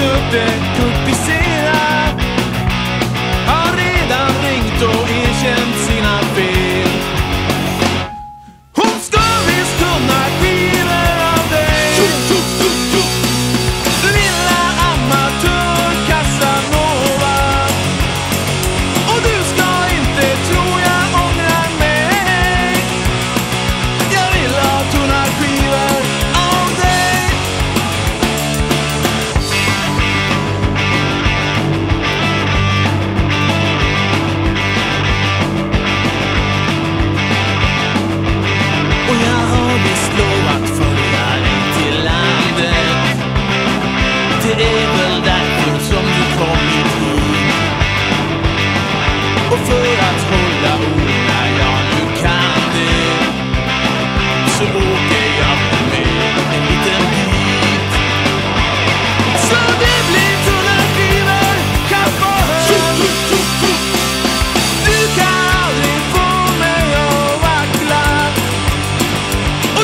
should be, could be seen.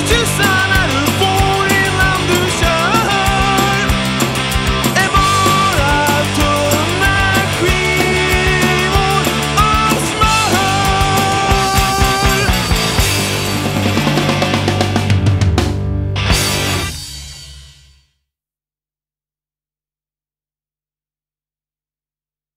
Tucson,